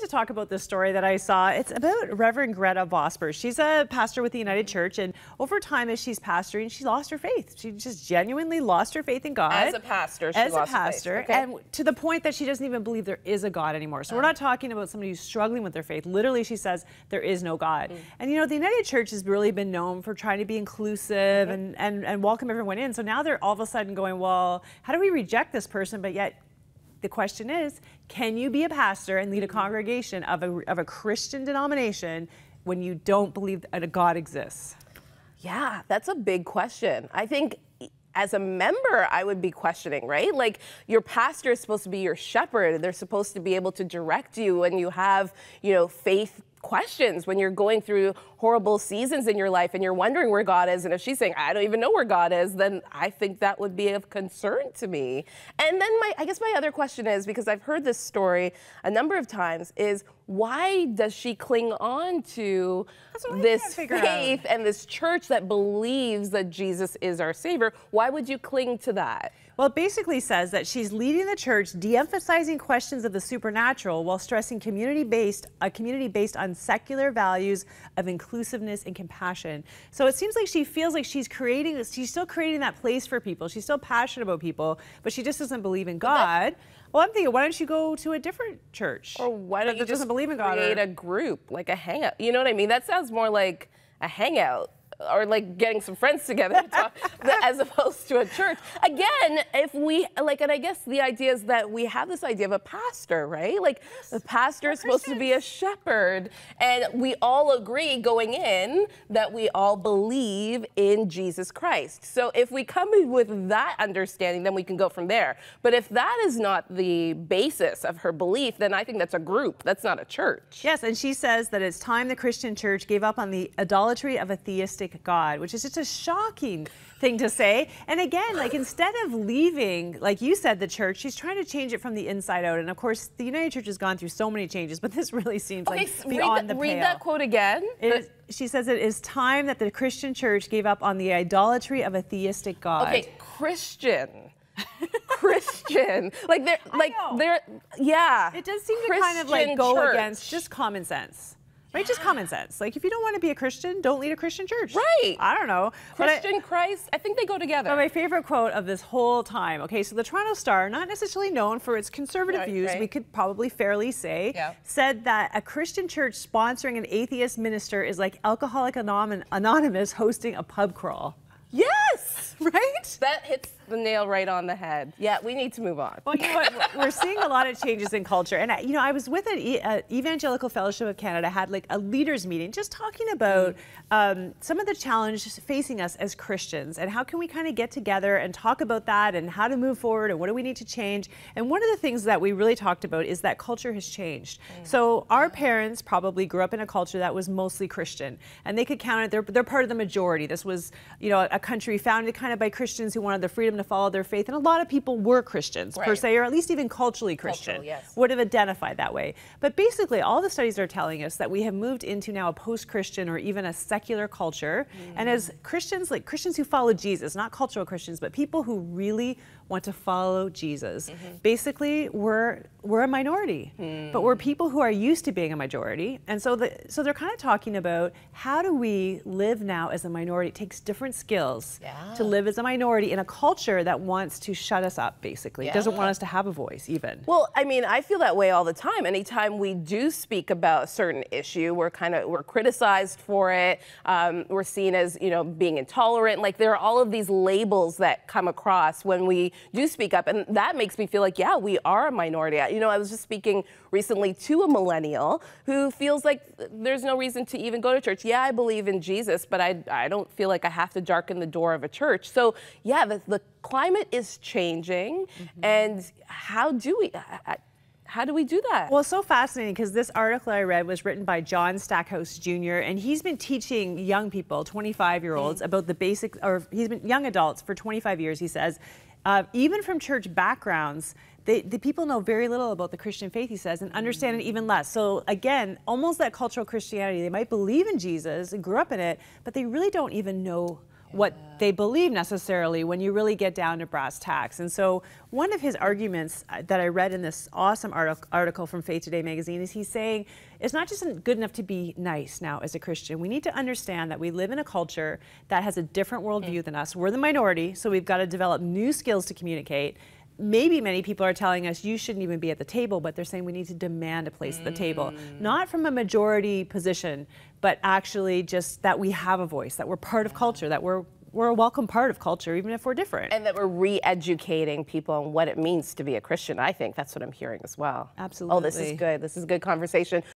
wanted to talk about this story that I saw. It's about Reverend Gretta Vosper. She's a pastor with the United Church, and over time, as she's pastoring, she lost her faith. She just genuinely lost her faith in God. As a pastor, as a pastor, okay. and to the point that she doesn't even believe there is a God anymore. So we're not talking about somebody who's struggling with their faith. Literally, she says there is no God. Mm. And you know, the United Church has really been known for trying to be inclusive mm -hmm. and, and and welcome everyone in. So now they're all of a sudden going, well, how do we reject this person, but yet the question is, can you be a pastor and lead a congregation of a, of a Christian denomination when you don't believe that a God exists? Yeah, that's a big question. I think as a member, I would be questioning, right? Like your pastor is supposed to be your shepherd. They're supposed to be able to direct you when you have, you know, faith questions when you're going through horrible seasons in your life and you're wondering where God is. And if she's saying, I don't even know where God is, then I think that would be of concern to me. And then my, I guess my other question is, because I've heard this story a number of times, is why does she cling on to this faith and this church that believes that Jesus is our Savior? Why would you cling to that? Well, it basically says that she's leading the church, de-emphasizing questions of the supernatural while stressing community-based, a community based on secular values of inclusiveness and compassion. So it seems like she feels like she's creating, she's still creating that place for people. She's still passionate about people, but she just doesn't believe in God. Well, I'm thinking, why don't you go to a different church? Or why don't you just believe in God create or... a group, like a hangout? You know what I mean? That sounds more like a hangout or like getting some friends together to talk, as opposed to a church. Again, if we like, and I guess the idea is that we have this idea of a pastor, right? Like yes. the pastor is supposed to be a shepherd, and we all agree going in that we all believe in Jesus Christ. So if we come in with that understanding, then we can go from there. But if that is not the basis of her belief, then I think that's a group. That's not a church. Yes, and she says that it's time the Christian church gave up on the idolatry of a theistic God, which is just a shocking thing to say. And again, like instead of leaving, like you said, the church, she's trying to change it from the inside out. And of course, the United Church has gone through so many changes, but this really seems okay, like beyond the, the pale. Read that quote again. she says it is time that the Christian church gave up on the idolatry of a theistic God. Okay, Christian. Christian. Like they're like they're yeah. It does seem Christian to kind of like go church. against just common sense. Right? Just common sense. Like, if you don't want to be a Christian, don't lead a Christian church. Right. I don't know. Christian I, Christ, I think they go together. But my favorite quote of this whole time, okay, so the Toronto Star, not necessarily known for its conservative right, views, right. we could probably fairly say, yeah. said that a Christian church sponsoring an atheist minister is like Alcoholic Anonymous hosting a pub crawl. Yes! Right? That hits the nail right on the head. Yeah, we need to move on. Well, you know what? We're seeing a lot of changes in culture. And, I, you know, I was with an Evangelical Fellowship of Canada, had like a leaders meeting, just talking about um, some of the challenges facing us as Christians and how can we kind of get together and talk about that and how to move forward and what do we need to change. And one of the things that we really talked about is that culture has changed. Mm. So our parents probably grew up in a culture that was mostly Christian and they could count it, they're, they're part of the majority. This was, you know, a country founded kind of by Christians who wanted the freedom to follow their faith, and a lot of people were Christians right. per se, or at least even culturally Christian, Cultural, yes. would have identified that way. But basically, all the studies are telling us that we have moved into now a post-Christian or even a secular culture, mm. and as Christians, like Christians who follow Jesus, not cultural Christians, but people who really want to follow Jesus. Mm -hmm. Basically, we're we're a minority, mm. but we're people who are used to being a majority, and so the so they're kind of talking about how do we live now as a minority? It takes different skills yeah. to live as a minority in a culture that wants to shut us up. Basically, yeah. doesn't want us to have a voice even. Well, I mean, I feel that way all the time. Anytime we do speak about a certain issue, we're kind of we're criticized for it. Um, we're seen as you know being intolerant. Like there are all of these labels that come across when we do speak up. And that makes me feel like, yeah, we are a minority. You know, I was just speaking recently to a millennial who feels like there's no reason to even go to church. Yeah, I believe in Jesus, but I, I don't feel like I have to darken the door of a church. So, yeah, the, the climate is changing. Mm -hmm. And how do we? How do we do that? Well, so fascinating because this article I read was written by John Stackhouse Jr. and he's been teaching young people, 25 year olds, mm. about the basics, or he's been young adults for 25 years. He says, uh, even from church backgrounds, they, the people know very little about the Christian faith, he says, and understand it even less. So again, almost that cultural Christianity. They might believe in Jesus and grew up in it, but they really don't even know what they believe necessarily when you really get down to brass tacks. And so, one of his arguments uh, that I read in this awesome article from Faith Today magazine is he's saying it's not just good enough to be nice now as a Christian. We need to understand that we live in a culture that has a different worldview mm. than us. We're the minority, so we've got to develop new skills to communicate maybe many people are telling us you shouldn't even be at the table, but they're saying we need to demand a place mm. at the table. Mm. Not from a majority position, but actually just that we have a voice, that we're part of culture, that we're we're a welcome part of culture, even if we're different. And that we're re-educating people on what it means to be a Christian. I think that's what I'm hearing as well. Absolutely. Oh, this is good. This is a good conversation.